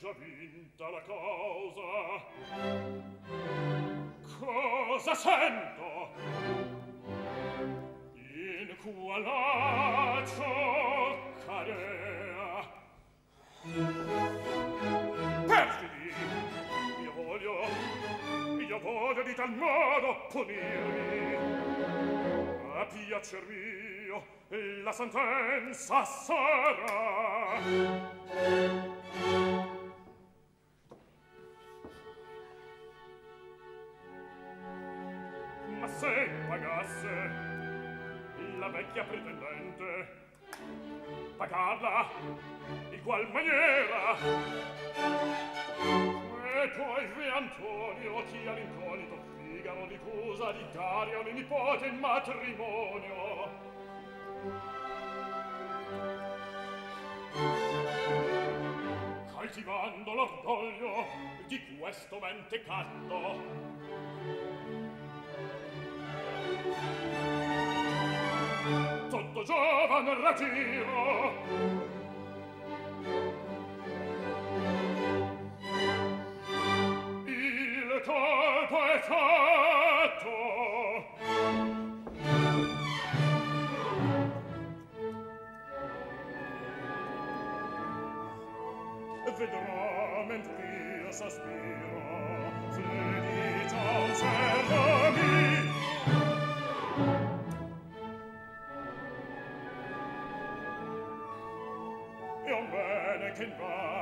già vinta la causa cosa sento? In qual lacio carea. Perfidi io voglio io voglio di tal modo punirmi. A piacer mio la sentenza sarà. pagasse, pagasse la vecchia pretendente. Pagarla igual maniera. E poi vi Antonio ti all'intonito figaro di cosa di dare a mio nipote in matrimonio. Coltivando l'orgoglio di questo mentecatto, Tutto giovane ragivo Il colpo è fatto. Vedrò ment'io sospiro.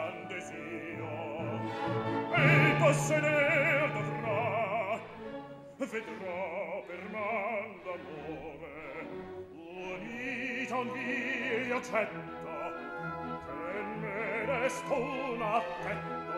gran desio e il posseder dovrà vedrò per man d'amore unita un vile accetta che me resto un attento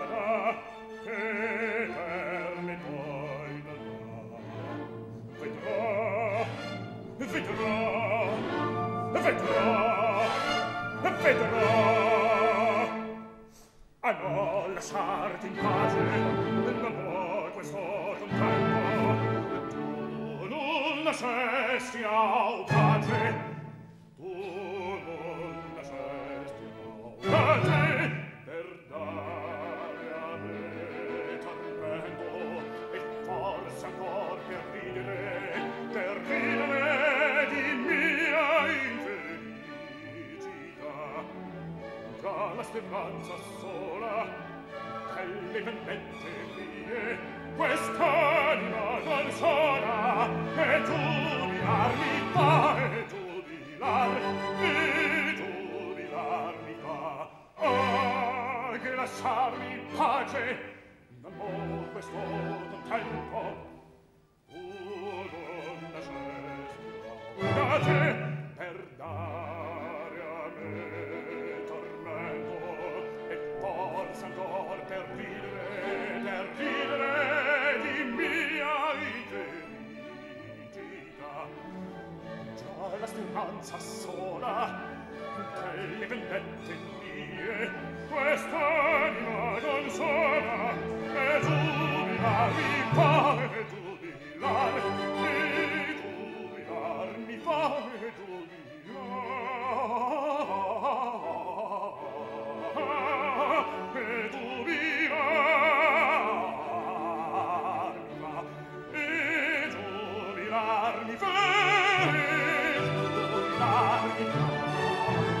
vedrò a non lasciarti in pace non questo contento. Tu non lasciesti aupace tu speranza sola pelle vendette mie quest'anima non sola e giubilar mi fa e giubilar e giubilar mi fa. Ah che lasciarmi in pace d'amor questo tempo tu non nascesti nascesti mancanza sola delle vendette mie quest'anima non sola e dubila mi fa e dubilar e dubilar mi fa e dubilar la